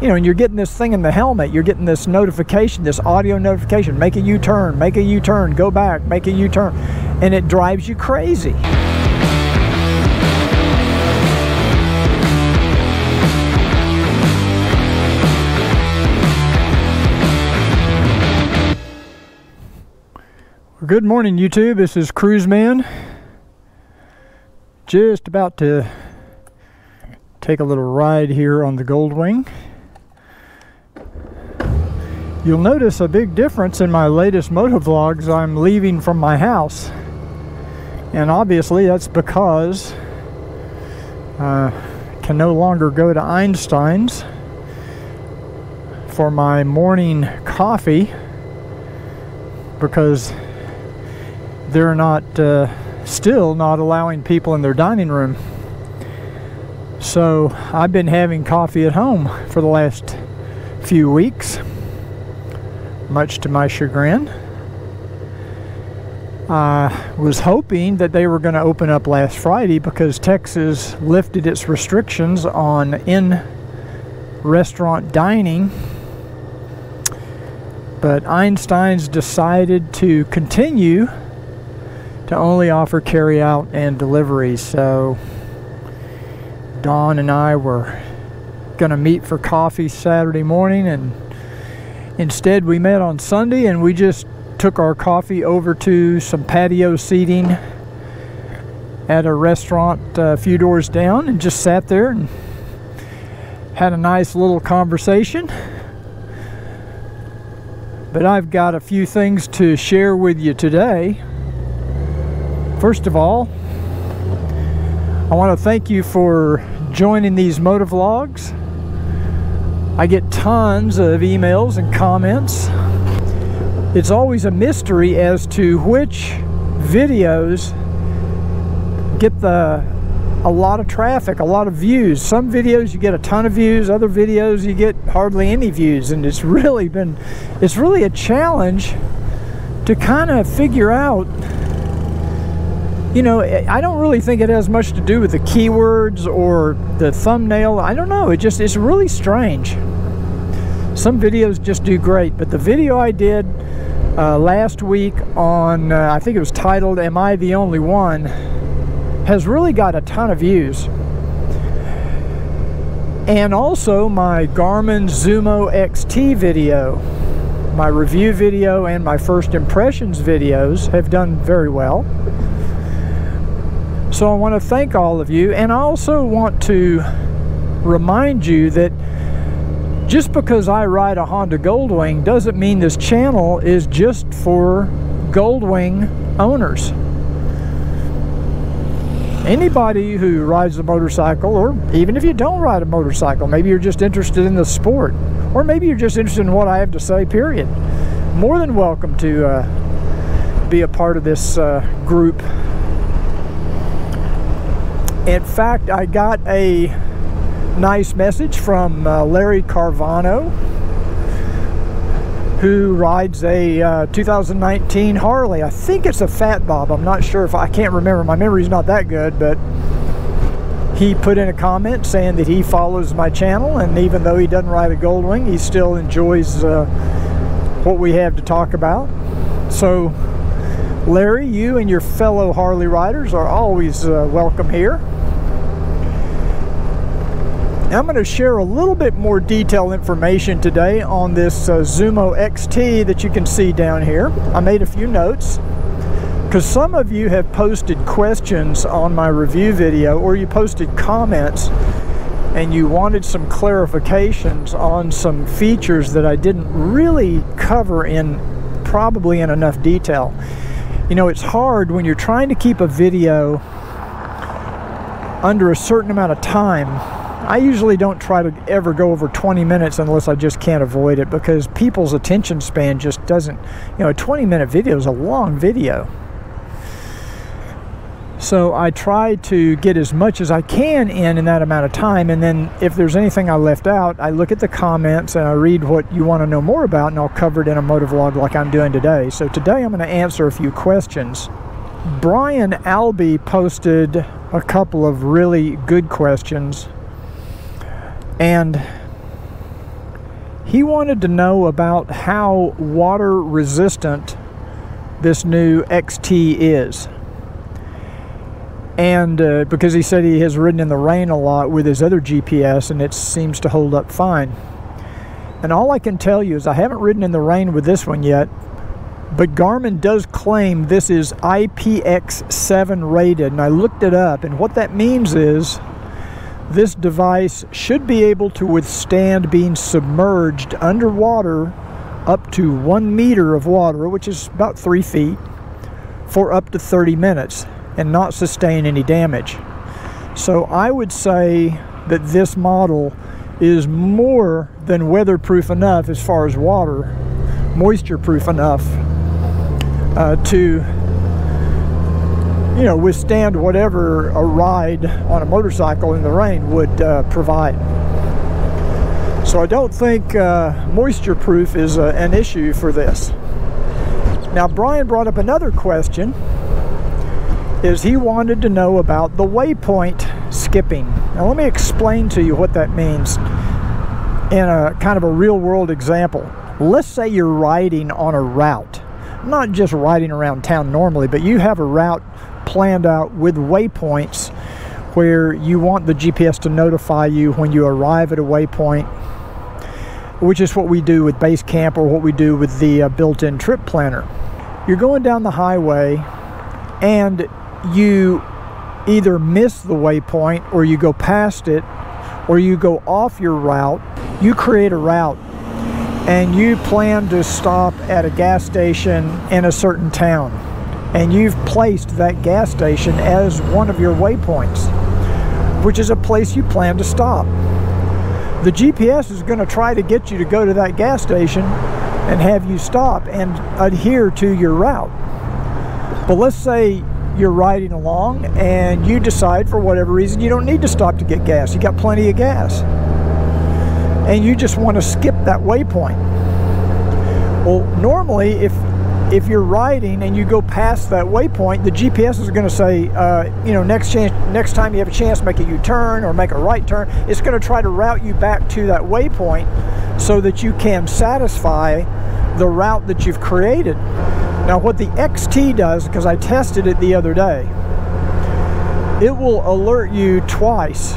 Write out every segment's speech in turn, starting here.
you know, and you're getting this thing in the helmet, you're getting this notification, this audio notification, make a U-turn, make a U-turn, go back, make a U-turn, and it drives you crazy. Good morning, YouTube. This is Cruiseman. Just about to take a little ride here on the Goldwing. You'll notice a big difference in my latest motovlogs. I'm leaving from my house. And obviously that's because I uh, can no longer go to Einstein's for my morning coffee because they're not uh, still not allowing people in their dining room. So I've been having coffee at home for the last few weeks, much to my chagrin. I was hoping that they were going to open up last Friday because Texas lifted its restrictions on in restaurant dining but Einstein's decided to continue to only offer carry out and delivery. So Dawn and I were going to meet for coffee Saturday morning, and instead we met on Sunday and we just took our coffee over to some patio seating at a restaurant uh, a few doors down and just sat there and had a nice little conversation. But I've got a few things to share with you today. First of all, I want to thank you for joining these motovlogs. I get tons of emails and comments. It's always a mystery as to which videos get the a lot of traffic, a lot of views. Some videos you get a ton of views, other videos you get hardly any views, and it's really been it's really a challenge to kind of figure out you know, I don't really think it has much to do with the keywords or the thumbnail. I don't know. It just it's really strange. Some videos just do great, but the video I did uh, last week on, uh, I think it was titled "Am I the Only One," has really got a ton of views. And also my Garmin Zumo XT video, my review video and my first impressions videos have done very well. So I want to thank all of you, and I also want to remind you that just because I ride a Honda Goldwing doesn't mean this channel is just for Goldwing owners. Anybody who rides a motorcycle, or even if you don't ride a motorcycle, maybe you're just interested in the sport, or maybe you're just interested in what I have to say, period. More than welcome to uh, be a part of this uh, group in fact, I got a nice message from uh, Larry Carvano, who rides a uh, 2019 Harley. I think it's a Fat Bob. I'm not sure if I can't remember. My memory's not that good, but he put in a comment saying that he follows my channel, and even though he doesn't ride a Goldwing, he still enjoys uh, what we have to talk about. So, Larry, you and your fellow Harley riders are always uh, welcome here. I'm going to share a little bit more detailed information today on this uh, Zumo XT that you can see down here. I made a few notes because some of you have posted questions on my review video or you posted comments and you wanted some clarifications on some features that I didn't really cover in probably in enough detail. You know, it's hard when you're trying to keep a video under a certain amount of time I usually don't try to ever go over 20 minutes unless I just can't avoid it because people's attention span just doesn't, you know, a 20 minute video is a long video. So I try to get as much as I can in in that amount of time. And then if there's anything I left out, I look at the comments and I read what you want to know more about and I'll cover it in a motovlog like I'm doing today. So today I'm going to answer a few questions. Brian Albee posted a couple of really good questions and he wanted to know about how water resistant this new XT is. And uh, because he said he has ridden in the rain a lot with his other GPS and it seems to hold up fine. And all I can tell you is I haven't ridden in the rain with this one yet, but Garmin does claim this is IPX7 rated. And I looked it up, and what that means is this device should be able to withstand being submerged underwater up to one meter of water, which is about three feet, for up to 30 minutes and not sustain any damage. So I would say that this model is more than weatherproof enough as far as water, moisture proof enough uh, to you know withstand whatever a ride on a motorcycle in the rain would uh, provide. So I don't think uh, moisture proof is uh, an issue for this. Now Brian brought up another question is he wanted to know about the waypoint skipping. Now let me explain to you what that means in a kind of a real world example. Let's say you're riding on a route, not just riding around town normally, but you have a route planned out with waypoints where you want the GPS to notify you when you arrive at a waypoint, which is what we do with Basecamp or what we do with the uh, built-in trip planner. You're going down the highway and you either miss the waypoint or you go past it or you go off your route, you create a route and you plan to stop at a gas station in a certain town and you've placed that gas station as one of your waypoints, which is a place you plan to stop. The GPS is going to try to get you to go to that gas station and have you stop and adhere to your route. But let's say you're riding along and you decide for whatever reason you don't need to stop to get gas. You got plenty of gas. And you just want to skip that waypoint. Well, normally if if you're riding and you go past that waypoint, the GPS is going to say, uh, you know, next chance, next time you have a chance, make a U-turn or make a right turn. It's going to try to route you back to that waypoint so that you can satisfy the route that you've created. Now what the XT does, because I tested it the other day, it will alert you twice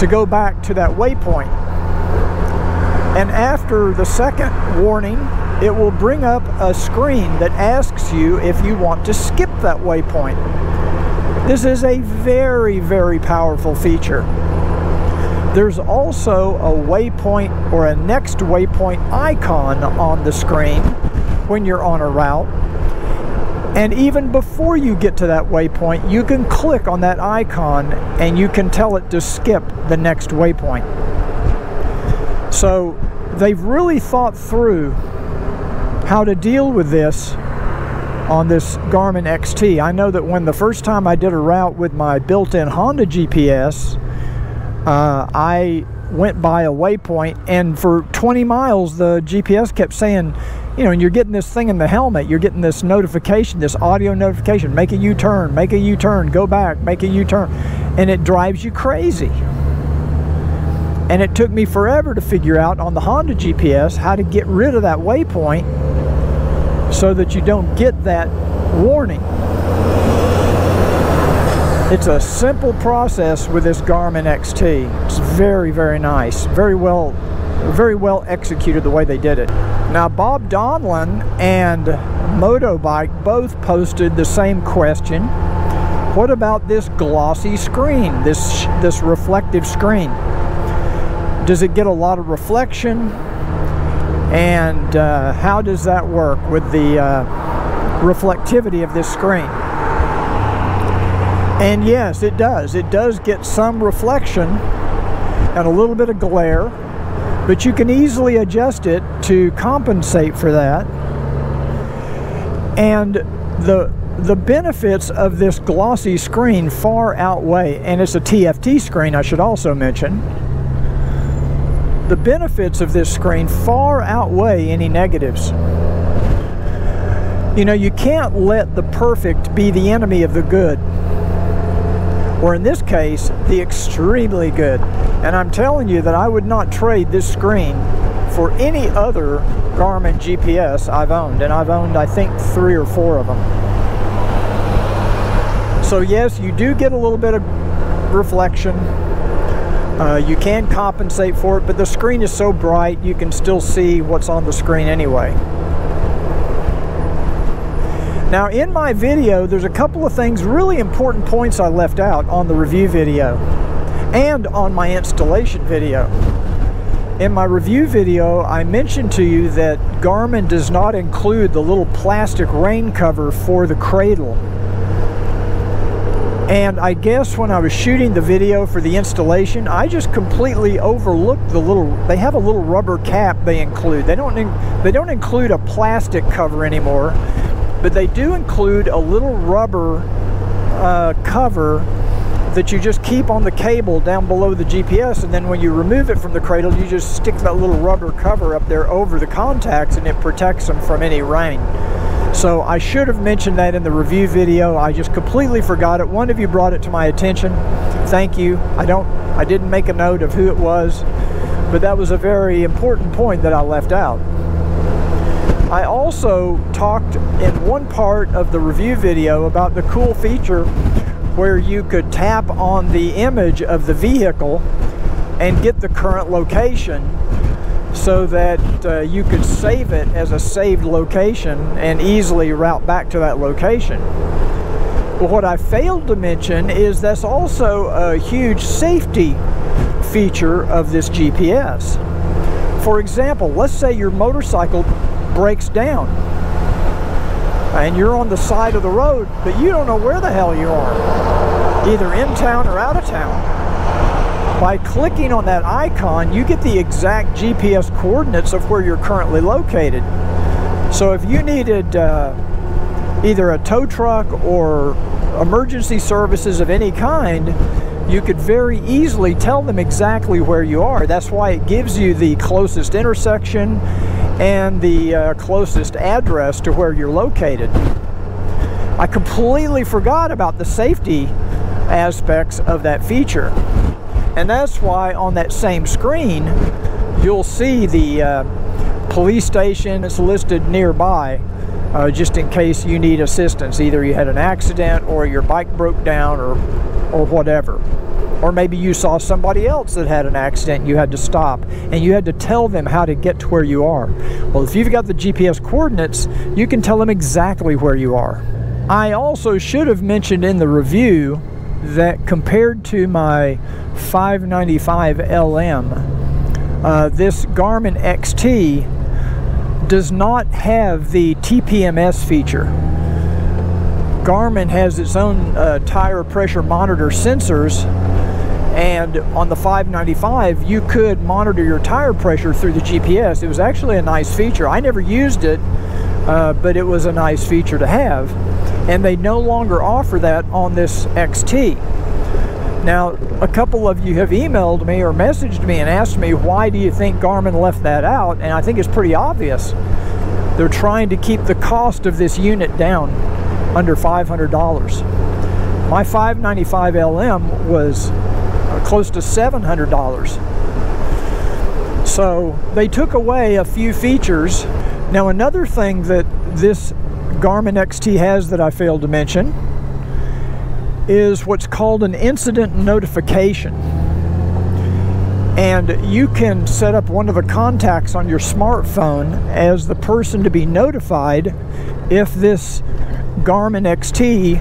to go back to that waypoint. And after the second warning, it will bring up a screen that asks you if you want to skip that waypoint. This is a very, very powerful feature. There's also a waypoint or a next waypoint icon on the screen when you're on a route. And even before you get to that waypoint, you can click on that icon and you can tell it to skip the next waypoint. So they've really thought through how to deal with this on this Garmin XT. I know that when the first time I did a route with my built-in Honda GPS, uh, I went by a waypoint and for 20 miles the GPS kept saying you know, and you're getting this thing in the helmet, you're getting this notification, this audio notification, make a U-turn, make a U-turn, go back, make a U-turn, and it drives you crazy. And it took me forever to figure out on the Honda GPS how to get rid of that waypoint so that you don't get that warning. It's a simple process with this Garmin XT. It's very, very nice. Very well, very well executed the way they did it. Now, Bob Donlin and Motobike both posted the same question. What about this glossy screen, this, this reflective screen? Does it get a lot of reflection? And uh, how does that work with the uh, reflectivity of this screen? And yes, it does. It does get some reflection and a little bit of glare but you can easily adjust it to compensate for that. And the the benefits of this glossy screen far outweigh, and it's a TFT screen I should also mention, the benefits of this screen far outweigh any negatives. You know, you can't let the perfect be the enemy of the good or in this case, the extremely good. And I'm telling you that I would not trade this screen for any other Garmin GPS I've owned. And I've owned, I think, three or four of them. So yes, you do get a little bit of reflection. Uh, you can compensate for it, but the screen is so bright you can still see what's on the screen anyway. Now in my video, there's a couple of things, really important points I left out on the review video and on my installation video. In my review video, I mentioned to you that Garmin does not include the little plastic rain cover for the cradle. And I guess when I was shooting the video for the installation, I just completely overlooked the little, they have a little rubber cap they include. They don't, they don't include a plastic cover anymore but they do include a little rubber uh, cover that you just keep on the cable down below the GPS and then when you remove it from the cradle you just stick that little rubber cover up there over the contacts and it protects them from any rain. So I should have mentioned that in the review video. I just completely forgot it. One of you brought it to my attention. Thank you. I don't I didn't make a note of who it was, but that was a very important point that I left out. I also talked in one part of the review video about the cool feature where you could tap on the image of the vehicle and get the current location so that uh, you could save it as a saved location and easily route back to that location. But what I failed to mention is that's also a huge safety feature of this GPS. For example, let's say your motorcycle breaks down and you're on the side of the road, but you don't know where the hell you are, either in town or out of town. By clicking on that icon, you get the exact GPS coordinates of where you're currently located. So if you needed uh, either a tow truck or emergency services of any kind, you could very easily tell them exactly where you are. That's why it gives you the closest intersection and the uh, closest address to where you're located. I completely forgot about the safety aspects of that feature. And that's why on that same screen, you'll see the uh, police station that's listed nearby, uh, just in case you need assistance. Either you had an accident or your bike broke down or, or whatever. Or maybe you saw somebody else that had an accident, you had to stop, and you had to tell them how to get to where you are. Well, if you've got the GPS coordinates, you can tell them exactly where you are. I also should have mentioned in the review that compared to my 595 LM, uh, this Garmin XT does not have the TPMS feature. Garmin has its own uh, tire pressure monitor sensors and on the 595 you could monitor your tire pressure through the GPS. It was actually a nice feature. I never used it, uh, but it was a nice feature to have. And they no longer offer that on this XT. Now, a couple of you have emailed me or messaged me and asked me, why do you think Garmin left that out? And I think it's pretty obvious. They're trying to keep the cost of this unit down under $500. My 595 LM was close to $700. So they took away a few features. Now another thing that this Garmin XT has that I failed to mention is what's called an incident notification. And you can set up one of the contacts on your smartphone as the person to be notified if this Garmin XT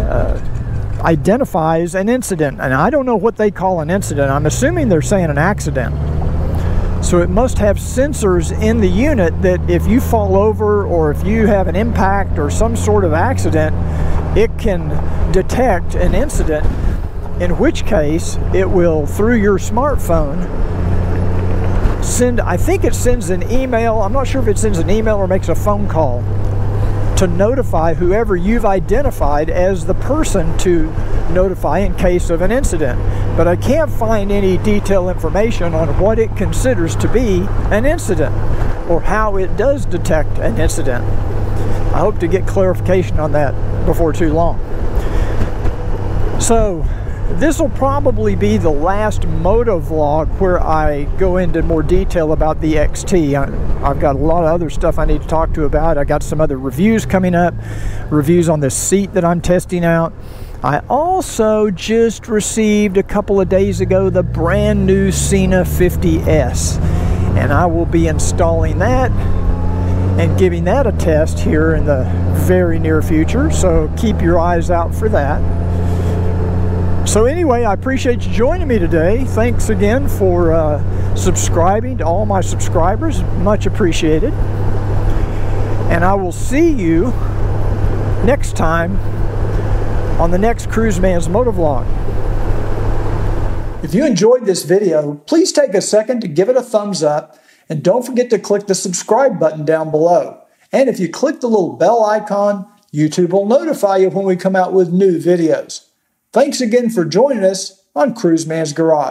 uh, identifies an incident. And I don't know what they call an incident. I'm assuming they're saying an accident. So it must have sensors in the unit that if you fall over or if you have an impact or some sort of accident, it can detect an incident, in which case it will, through your smartphone, send, I think it sends an email. I'm not sure if it sends an email or makes a phone call to notify whoever you've identified as the person to notify in case of an incident. But I can't find any detailed information on what it considers to be an incident or how it does detect an incident. I hope to get clarification on that before too long. So, this will probably be the last moto vlog where I go into more detail about the XT. I, have got a lot of other stuff I need to talk to about. I got some other reviews coming up, reviews on this seat that I'm testing out. I also just received a couple of days ago the brand new Sena 50S, and I will be installing that and giving that a test here in the very near future. So keep your eyes out for that. So anyway, I appreciate you joining me today. Thanks again for uh, subscribing to all my subscribers. Much appreciated. And I will see you next time on the next Cruiseman's Motovlog. If you enjoyed this video, please take a second to give it a thumbs up and don't forget to click the subscribe button down below. And if you click the little bell icon, YouTube will notify you when we come out with new videos. Thanks again for joining us on Cruiseman's Garage.